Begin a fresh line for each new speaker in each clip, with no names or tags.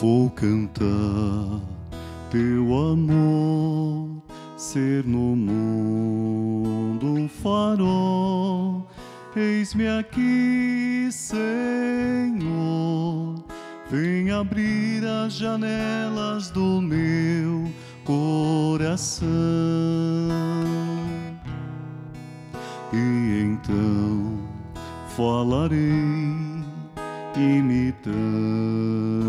Vou cantar teu amor, ser no mundo um farol. Eis-me aqui, Senhor, vem abrir as janelas do meu coração. E então falarei, imitando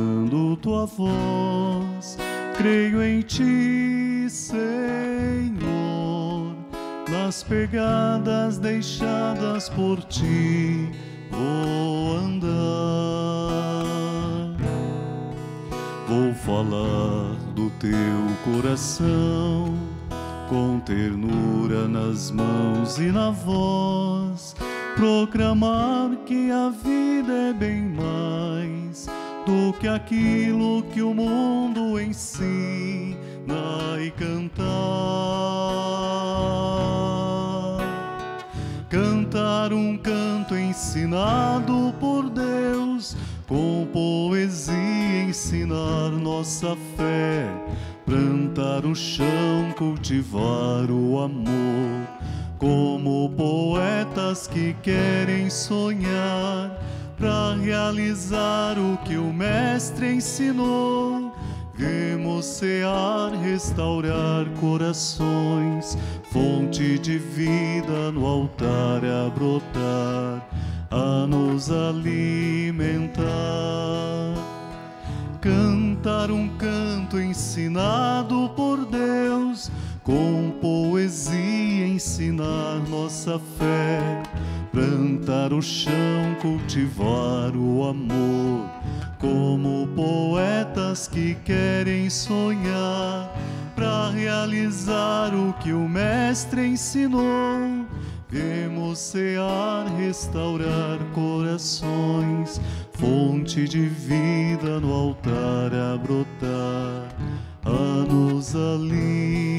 tua voz. Creio em ti, Senhor, nas pegadas deixadas por ti vou andar. Vou falar do teu coração, com ternura nas mãos e na voz, proclamar que a vida é bem mais do que aquilo que o mundo ensina e cantar. Cantar um canto ensinado por Deus, com poesia ensinar nossa fé, plantar o chão, cultivar o amor, como poetas que querem sonhar para realizar o que o Mestre ensinou. Vemos cear, restaurar corações, fonte de vida no altar a brotar, a nos alimentar. Cantar um canto ensinado por Deus, com poesia ensinar nossa fé plantar o chão, cultivar o amor, como poetas que querem sonhar para realizar o que o Mestre ensinou. Vemos cear, restaurar corações, fonte de vida no altar a brotar, a nos alimentar